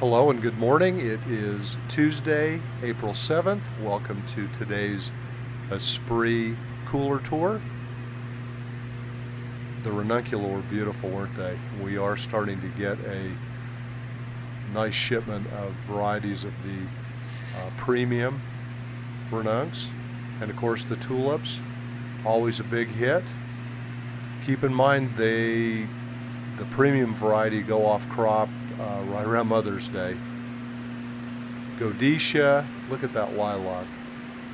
Hello and good morning. It is Tuesday, April 7th. Welcome to today's Esprit Cooler Tour. The Ranunculus were beautiful, weren't they? We are starting to get a nice shipment of varieties of the uh, premium Ranuncs. And of course the tulips, always a big hit. Keep in mind they the premium variety go off crop uh, right around Mother's Day. Godetia, look at that lilac.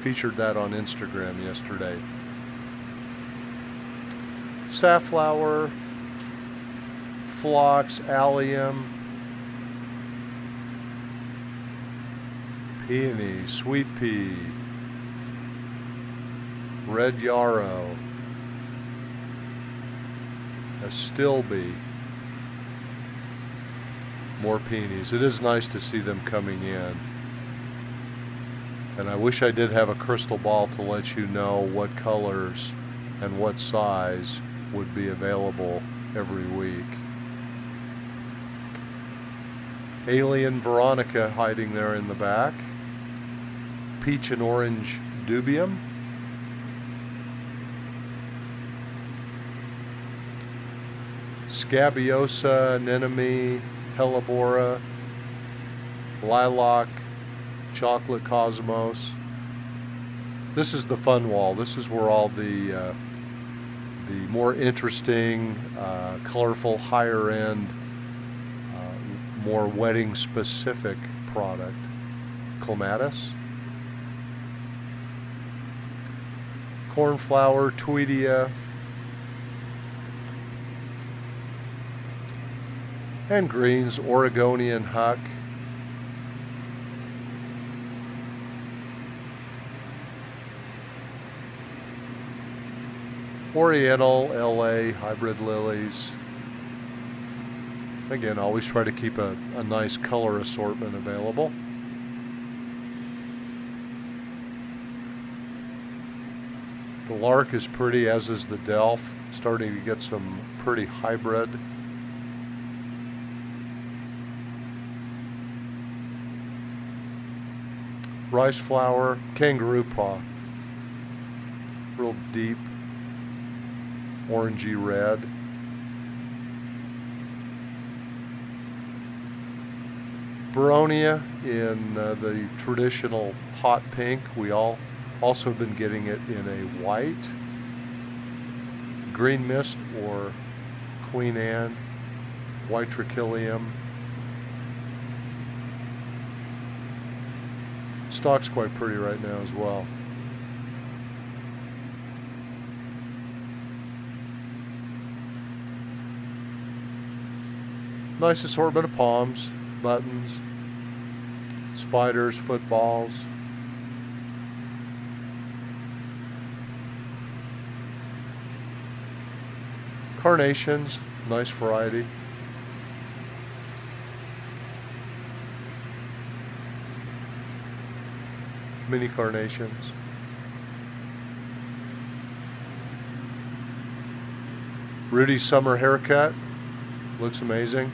Featured that on Instagram yesterday. Safflower, phlox, allium, peony, sweet pea, red yarrow, astilbe more peonies. It is nice to see them coming in. And I wish I did have a crystal ball to let you know what colors and what size would be available every week. Alien Veronica hiding there in the back. Peach and Orange Dubium. Scabiosa, Anemone, Hellebora, Lilac, Chocolate Cosmos. This is the fun wall. This is where all the uh, the more interesting, uh, colorful, higher end, uh, more wedding specific product. Clematis. Cornflower, Tweedia, and greens, Oregonian huck. Oriental, LA, hybrid lilies. Again, always try to keep a, a nice color assortment available. The lark is pretty, as is the delf. Starting to get some pretty hybrid rice flower, kangaroo paw. Real deep, orangey red. Boronia in uh, the traditional hot pink. We all also have been getting it in a white, green mist or Queen Anne, white trachelium, Stock's quite pretty right now as well. Nice assortment of palms, buttons, spiders, footballs. Carnations, nice variety. Mini carnations. Rudy's summer haircut looks amazing.